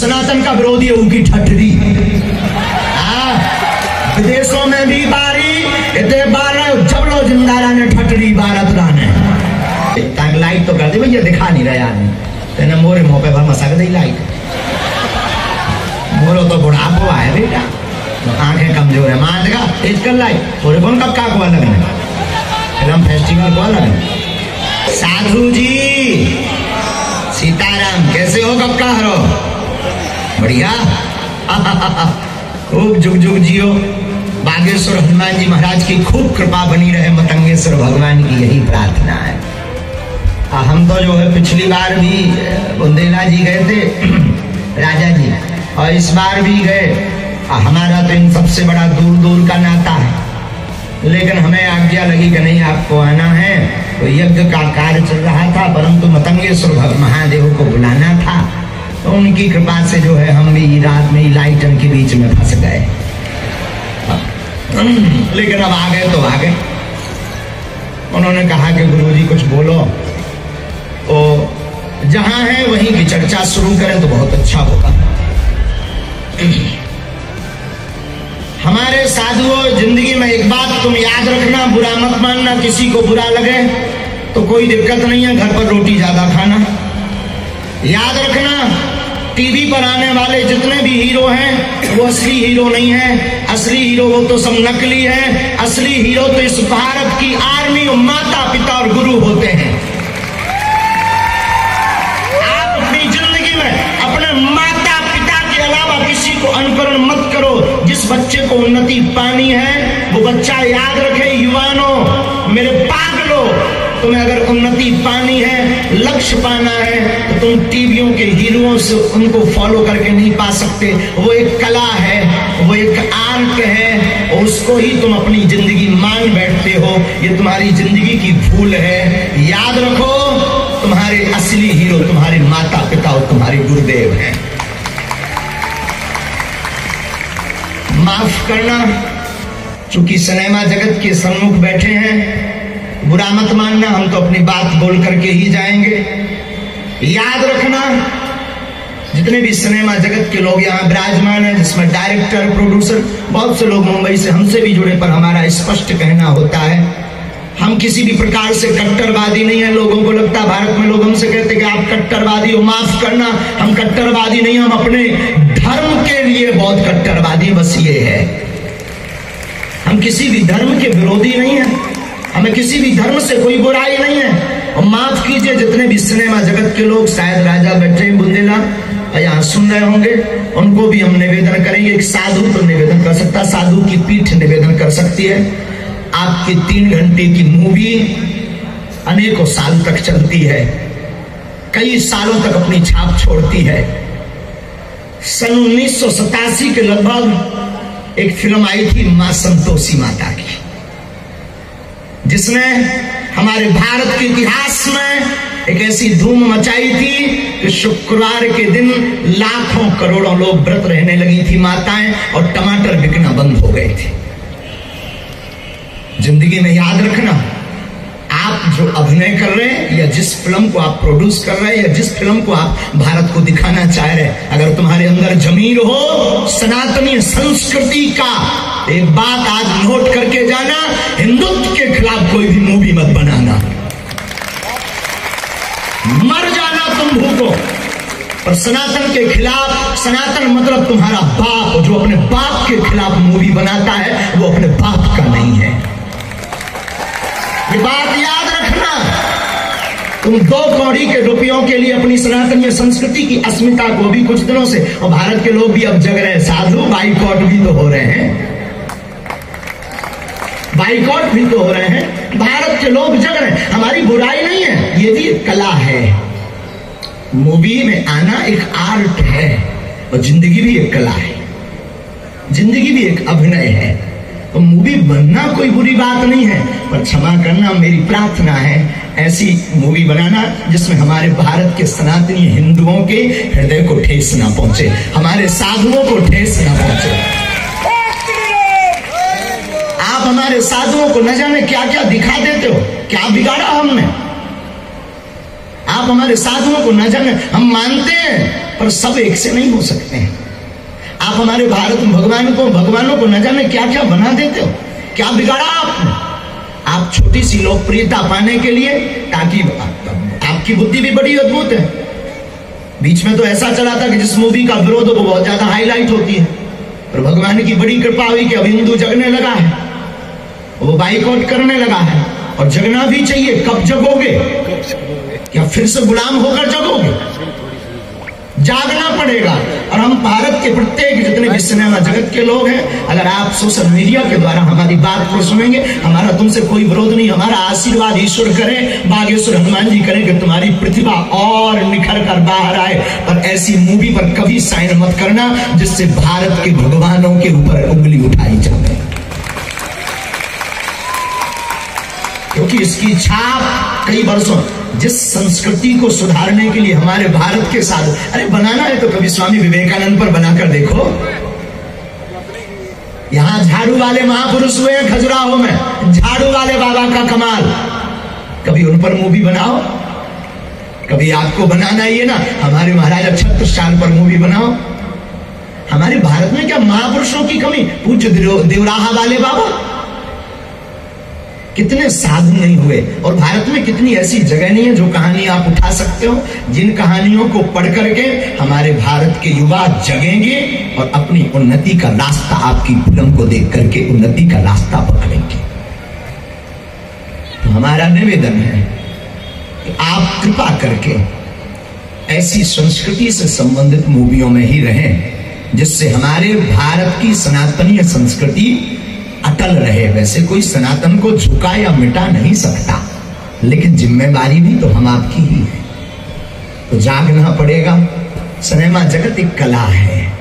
सनातन का विरोधी है उनकी ठटरी हाँ, विदेशों में भी बारी इतने बारह जब लो जिंदारा ने ठटरी भारत राने ताक लाइट तो कर दे भैया दिखा नहीं रहा आदमी तेने मोरे मुँह पे भर मसा दे लाइट मोरो तो बुढ़ापो है बेटा। आँखें कमज़ोर है मान देगा। तेज कर लाई थोड़े कौन कब का को लगने? फ़िल्म फेस्टिवल को लगने? साधु जी सीताराम कैसे हो कब का हरो? बढ़िया। खूब जुग जुग जियो। बागेश्वर हनुमान जी महाराज की खूब कृपा बनी रहे मतंगेश्वर भगवान की यही प्रार्थना है। आ, हम तो जो है पिछली बार भी बुंदेला जी गए थे राजा जी और इस बार भी गए। हमारा तो इन सबसे बड़ा दूर दूर का नाता है। लेकिन हमें आज्ञा लगी कि नहीं आपको आना है। तो यज्ञ का कार्य चल रहा था परंतु मतंगेश्वर महादेव को बुलाना था। तो उनकी कृपा से जो है हम भी रात में लाइटन के बीच में फंस गए। लेकिन अब आ गए तो आ गए। उन्होंने कहा कि गुरुजी कुछ बोलो। तो जहाँ है वहीं की चर्चा शुरू करें तो बहुत अच्छा होगा। हमारे साधुओं, ज़िंदगी में एक बात तुम याद रखना, बुरा मत मानना, किसी को बुरा लगे तो कोई दिक्कत नहीं है, घर पर रोटी ज़्यादा खाना। याद रखना टीवी पर आने वाले जितने भी हीरो हैं, वो असली हीरो नहीं है। असली हीरो वो तो सब नकली है। असली हीरो तो इस भारत की आर्मी और माता पिता और गुरु होते हैं। आप अपनी ज़िंदगी में अपने माता पिता के अलावा किसी को अनुकरण मत करो। जिस बच्चे को उन्नति पानी है, वो बच्चा याद रखे, युवानों, मेरे पागलो, तुम्हें अगर उन्नति पानी है लक्ष्य पाना है तो तुम टीवियों के हीरोओं से उनको फॉलो करके नहीं पा सकते। वो एक कला है, वो एक आर्ट है उसको ही तुम अपनी ज़िंदगी मान बैठते हो। ये तुम्हारी ज़िंदगी की भूल है। याद रखो, तुम्हारे असली हीरो तुम्हारे माता पिता और तुम्हारे गुरुदेव हैं। माफ़ करना, चूँकि सिनेमा जगत के सम्मुख बैठे हैं बुरा मत मानना, हम तो अपनी बात बोल करके ही जाएँगे। याद रखना, जितने भी सिनेमा जगत के लोग यहाँ विराजमान हैं, जिसमें डायरेक्टर प्रोड्यूसर बहुत से लोग मुंबई से हमसे भी जुड़े, पर हमारा स्पष्ट कहना होता है, हम किसी भी प्रकार से कट्टरवादी नहीं है, लोगों को लगता भारत में लोग हमसे कहते कि आप कट्टरवादी हो, माफ़ करना, हम कट्टरवादी नहीं हम अपने धर्म के लिए बहुत कट्टरवादी बस ये है। हम किसी भी धर्म के विरोधी नहीं है। हमें किसी भी धर्म से कोई बुराई नहीं है। और माफ़ कीजिए, जितने भी सिनेमा जगत के लोग शायद राजा बैठे बुंदेला यहाँ सुन रहे होंगे, उनको भी हम निवेदन करेंगे एक साधु तो निवेदन कर सकता, साधु की पीठ निवेदन कर सकती है। आपकी तीन घंटे की मूवी अनेकों साल तक चलती है, कई सालों तक अपनी छाप छोड़ती है। सन उन्नीस सौ सतासी के लगभग एक फ़िल्म आई थी, माँ संतोषी माता की। जिसने हमारे भारत के इतिहास में एक ऐसी धूम मचाई थी कि शुक्रवार के दिन लाखों करोड़ों लोग व्रत रहने लगी थी माताएँ और टमाटर बिकना बंद हो गए थे। ज़िंदगी में याद रखना आप जो अभिनय कर रहे हैं, या जिस फ़िल्म को आप प्रोड्यूस कर रहे हैं, या जिस फ़िल्म को आप भारत को दिखाना चाह रहे हैं, अगर तुम्हारे अंदर ज़मीन हो, सनातनी संस्कृति का, एक बात आज नोट करके जाना, हिंदुत्व के खिलाफ कोई भी मूवी मत बनाना। मर जाना तुम भूखो और सनातन के खिलाफ, सनातन मतलब तुम्हारा बाप, जो अपने बाप के खिलाफ मूवी बनाता है, वो अपने बाप का नहीं है। ये बात याद रखना। तुम दो कौड़ी के रुपयों के लिए अपनी सनातनीय संस्कृति की अस्मिता को भी कुछ दिनों से, और भारत के लोग भी अब जग रहे हैं। साधु बाइकआउट भी तो हो रहे हैं। बाइकआउट भी तो हो रहे हैं। भारत के लोग जग रहे हैं। हमारी बुराई नहीं है, ये भी कला है। मूवी में आना एक आर्ट है, और ज़िंदगी भी एक कला है। ज़िंदगी भी एक अभिनय है। तो मूवी बनना कोई बुरी बात नहीं है, पर क्षमा करना मेरी प्रार्थना है। ऐसी मूवी बनाना जिसमें हमारे भारत के सनातनी हिंदुओं के हृदय को ठेस ना पहुँचे, हमारे साधुओं को ठेस ना पहुँचे। आप हमारे साधुओं को न जाने क्या क्या दिखा देते हो, क्या बिगाड़ा हमने? आप हमारे साधुओं को न जाने, हम मानते हैं, पर सब एक से नहीं हो सकते। हैं आप हमारे भारत में भगवान को भगवानों को न जाने क्या क्या बना देते हो? क्या बिगाड़ा आपने? आप छोटी सी लोकप्रियता पाने के लिए ताकि आपकी बुद्धि भी बड़ी अद्भुत है। बीच में तो ऐसा चला था कि जिस मूवी का विरोध हो वो बहुत ज़्यादा हाईलाइट होती है। और भगवान की बड़ी कृपा हुई कि अब हिंदू जगने लगा है। वो बाइकआउट करने लगा है। और जगना भी चाहिए। कब जगोगे? क्या फिर से गुलाम होकर जगोगे? जागना पड़ेगा। और हम भारत के प्रत्येक जितने भी सिनेमा जगत के लोग हैं, अगर आप सोशल मीडिया के द्वारा हमारी बात को सुनेंगे, हमारा तुमसे कोई विरोध नहीं, हमारा आशीर्वाद ईश्वर करे, बागेश्वर हनुमान जी करें कि तुम्हारी प्रतिभा और निखर कर बाहर आए। पर ऐसी मूवी पर कभी साइन मत करना, जिससे भारत के भगवानों के ऊपर उंगली उठाई जाए। क्योंकि इसकी छाप कई वर्षों जिस संस्कृति को सुधारने के लिए हमारे भारत के साथ, अरे बनाना है तो कभी स्वामी विवेकानंद पर बनाकर देखो। यहाँ झाड़ू वाले महापुरुष हुए हैं खजुराहो में। झाड़ू वाले बाबा का कमाल। कभी उन पर मूवी बनाओ। कभी आपको बनाना ही है ना, हमारे महाराजा छत्र साल पर मूवी बनाओ। हमारे भारत में क्या महापुरुषों की कमी? पूछ देवराहा वाले बाबा? कितने साधु नहीं हुए। और भारत में कितनी ऐसी जगह नहीं है जो कहानी आप उठा सकते हो? जिन कहानियों को पढ़ करके हमारे भारत के युवा जगेंगे और अपनी उन्नति का रास्ता आपकी फ़िल्म को देख करके उन्नति का रास्ता पकड़ेंगे। तो हमारा निवेदन है कि आप कृपा करके ऐसी संस्कृति से संबंधित मूवियों में ही रहें, जिससे हमारे भारत की सनातनीय संस्कृति अटल रहे, वैसे कोई सनातन को झुका या मिटा नहीं सकता। लेकिन ज़िम्मेदारी भी तो हम आपकी ही है। तो जागना पड़ेगा। सिनेमा जगत एक कला है।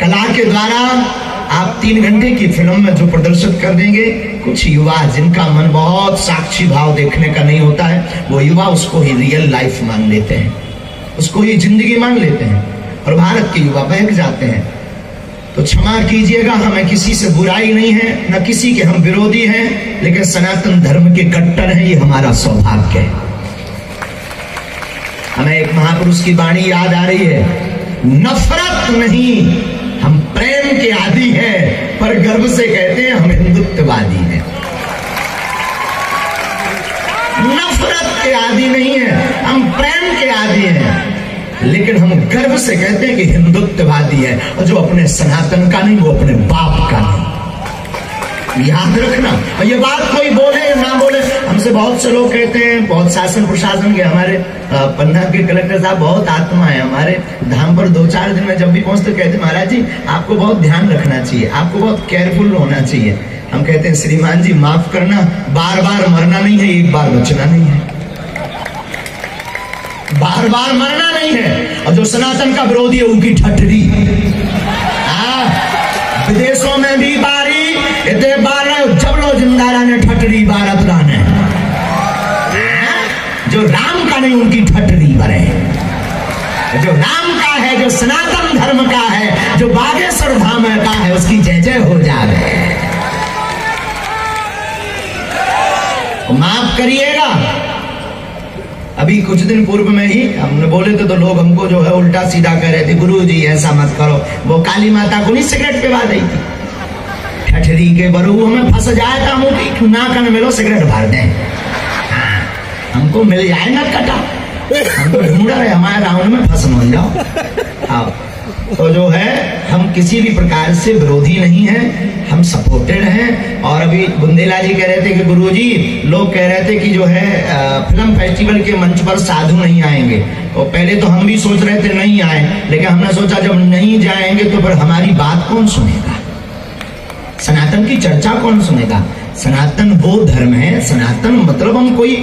कला के द्वारा आप तीन घंटे की फ़िल्म में जो प्रदर्शित कर देंगे, कुछ युवा जिनका मन बहुत साक्षी भाव देखने का नहीं होता है, वो युवा उसको ही रियल लाइफ मान लेते हैं। उसको ही ज़िंदगी मान लेते हैं। और भारत के युवा बहक जाते हैं। तो क्षमा कीजिएगा, हमें किसी से बुराई नहीं है, न किसी के हम विरोधी हैं, लेकिन सनातन धर्म के कट्टर हैं, ये हमारा सौभाग्य है। हमें एक महापुरुष की वाणी याद आ रही है, नफरत नहीं, हम प्रेम के आदि है, पर गर्व से कहते हैं, हम हिंदुत्ववादी हैं। नफरत के आदि नहीं है, हम प्रेम के आदि हैं। लेकिन हम गर्व से कहते हैं कि हिंदुत्ववादी है और जो अपने सनातन का नहीं, वो अपने बाप का नहीं। याद रखना। और ये बात कोई बोले, ना बोले, हमसे बहुत से लोग कहते हैं, बहुत शासन प्रशासन के हमारे पन्ना के कलेक्टर साहब बहुत आत्मा है। हमारे धाम पर दो चार दिन में जब भी पहुँचते, कहते महाराज जी, आपको बहुत ध्यान रखना चाहिए, आपको बहुत केयरफुल होना चाहिए। हम कहते हैं, श्रीमान जी, माफ़ करना बार बार मरना नहीं है, एक बार बचना नहीं है। बार बार मरना नहीं है। और जो सनातन का विरोधी है, उनकी ठटरी विदेशों में भी बारी, इतने बार जबलो ज़िंदा ने ठटरी बारत रहने जो राम का नहीं, उनकी ठटरी बने। जो राम का है, जो सनातन धर्म का है, जो बागेश्वर धाम का है, उसकी जय जय हो जा रहे माफ़ करिएगा। अभी कुछ दिन पूर्व में ही हमने बोले थे तो लोग हमको जो है उल्टा सीधा कह रहे थे गुरु जी ऐसा मत करो। वो काली माता को नहीं सिगरेट पिवा रही थी। ठठरी के बरू हमें फंस जाए था हम ना कन मिलो, सिगरेट भर दे। हमको मिल जाए ना कटा। हम तो ढूंढ रहे, हमारे राउंड में फंस न जाओ। आओ। तो जो है, हम किसी भी प्रकार से विरोधी नहीं है, हम सपोर्टेड हैं। और अभी बुंदेला जी कह रहे थे कि गुरु जी लोग कह रहे थे कि जो है फ़िल्म फेस्टिवल के मंच पर साधु नहीं आएँगे। तो पहले तो हम भी सोच रहे थे नहीं आए, लेकिन हमने सोचा जब नहीं जाएँगे तो फिर हमारी बात कौन सुनेगा? सनातन की चर्चा कौन सुनेगा? सनातन वो धर्म है, सनातन मतलब हम कोई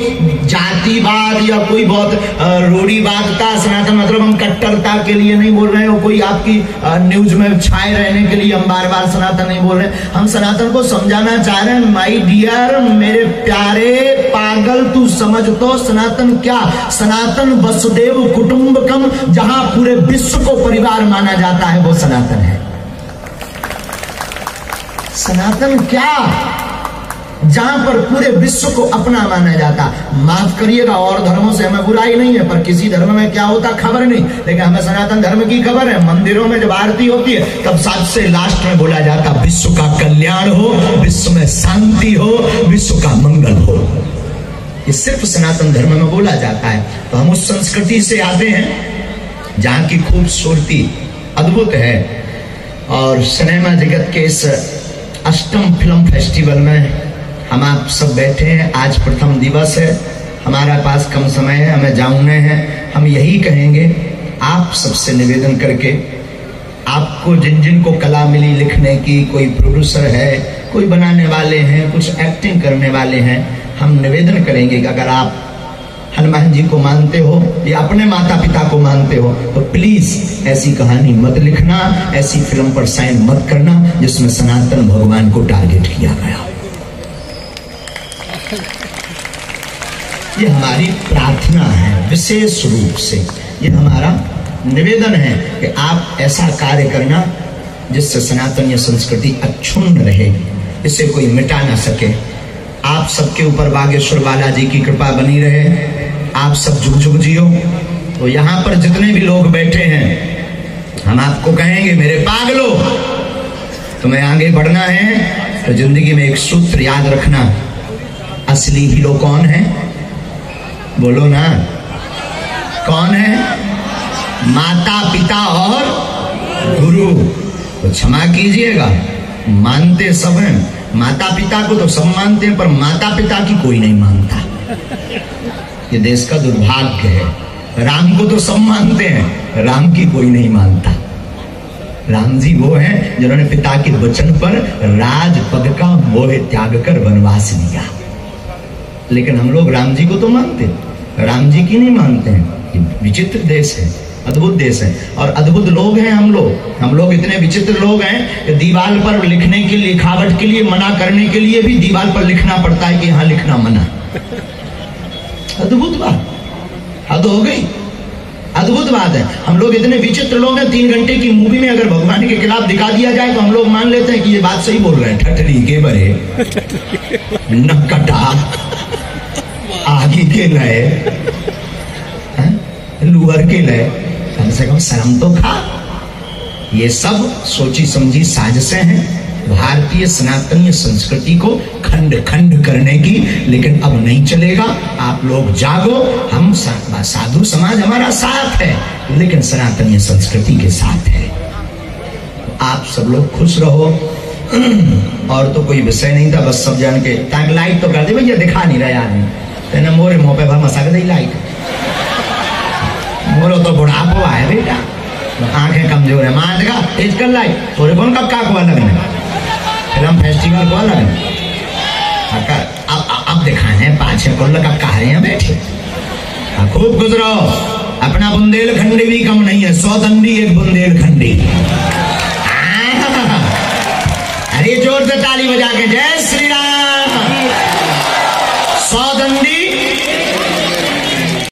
जातिवाद या कोई बहुत रूढ़ीवाद रूढ़ीवादता, सनातन मतलब हम कट्टरता के लिए नहीं बोल रहे हो, कोई आपकी न्यूज़ में छाए रहने के लिए हम बार बार सनातन नहीं बोल रहे। हम सनातन को समझाना चाह रहे हैं माई डियर मेरे प्यारे पागल, तू समझ तो सनातन क्या? सनातन वसुदेव कुटुंबकम, जहाँ पूरे विश्व को परिवार माना जाता है, वो सनातन है। सनातन क्या? जहाँ पर पूरे विश्व को अपना माना जाता। माफ़ करिएगा, और धर्मों से हमें बुराई नहीं है, पर किसी धर्म में क्या होता खबर नहीं। लेकिन हमें सनातन धर्म की खबर है, मंदिरों में जब आरती होती है, तब सबसे लास्ट में बोला जाता, विश्व का कल्याण हो, विश्व में शांति हो, विश्व का मंगल हो। ये सिर्फ़ सनातन धर्म में बोला जाता है। तो हम उस संस्कृति से आते हैं, जहाँ की खूबसूरती अद्भुत है। और सिनेमा जगत के इस अष्टम फ़िल्म फेस्टिवल में हम आप सब बैठे हैं। आज प्रथम दिवस है। हमारा पास कम समय है, हमें जाऊने हैं। हम यही कहेंगे, आप सबसे निवेदन करके, आपको जिन जिन को कला मिली लिखने की, कोई प्रोड्यूसर है, कोई बनाने वाले हैं, कुछ एक्टिंग करने वाले हैं, हम निवेदन करेंगे कि अगर आप हनुमान जी को मानते हो, या अपने माता पिता को मानते हो तो प्लीज़ ऐसी कहानी मत लिखना, ऐसी फ़िल्म पर साइन मत करना, जिसमें सनातन भगवान को टारगेट किया गया ये हमारी प्रार्थना है, विशेष रूप से। ये हमारा निवेदन है कि आप ऐसा कार्य करना जिससे सनातन या संस्कृति अक्षुण्ण रहे, इसे कोई मिटा ना सके। आप सबके ऊपर बागेश्वर बालाजी की कृपा बनी रहे। आप सब झुक झुक जियो। तो यहाँ पर जितने भी लोग बैठे हैं, हम आपको कहेंगे, मेरे पागलो, तुम्हें आगे बढ़ना है तो ज़िंदगी में एक सूत्र याद रखना। असली हीरो कौन है? बोलो ना। कौन है? माता पिता और गुरु। तो क्षमा कीजिएगा। मानते सब हैं। माता पिता को तो सब मानते हैं, पर माता पिता की कोई नहीं मानता। ये देश का दुर्भाग्य है। राम को तो सब मानते हैं, राम की कोई नहीं मानता। राम जी वो हैं जिन्होंने पिता के वचन पर राज पद का मोह त्याग कर वनवास लिया लेकिन हम लोग राम जी को तो मानते राम जी की नहीं मानते हैं। विचित्र देश है, अद्भुत देश है। और अद्भुत लोग हैं हम लोग। हम लोग इतने विचित्र लोग हैं कि दीवार पर लिखने की लिखावट के लिए, मना करने के लिए भी दीवार पर लिखना पड़ता है कि यहाँ लिखना मना। अद्भुत बात। हद हो गई। अद्भुत बात है। हम लोग इतने विचित्र लोग हैं, तीन घंटे की मूवी में अगर भगवान के खिलाफ दिखा दिया जाए तो हम लोग मान लेते हैं कि ये बात सही बोल रहे हैं। ठटरी के बरे नकटा आगे के लय लुअर के लय कम से कम शर्म तो खा ये सब सोची समझी साजिशें हैं भारतीय सनातनीय संस्कृति को खंड खंड करने की लेकिन अब नहीं चलेगा आप लोग जागो हम साधु समाज हमारा साथ है लेकिन सनातनीय संस्कृति के साथ है आप सब लोग खुश रहो और तो कोई विषय नहीं था बस सब जान के लाइट तो कर दे भैया दिखा नहीं रहा आदमी तेने मुँह पे भर मसा दे लाइट मोरो तो बुढ़ापो आए बेटा आँखें कमज़ोर है माँ तेज कर लाइट थोड़े कौन कब का को लगने फ़िल्म फेस्टिवल को अलग अब अब दिखाने पाछे को लगा कहा यहाँ बैठे खूब गुजरो अपना बुंदेल खंडी भी कम नहीं है सौ दंडी एक बुंदेल खंडी अरे ज़ोर से ताली बजा के जय श्री सौ दंडी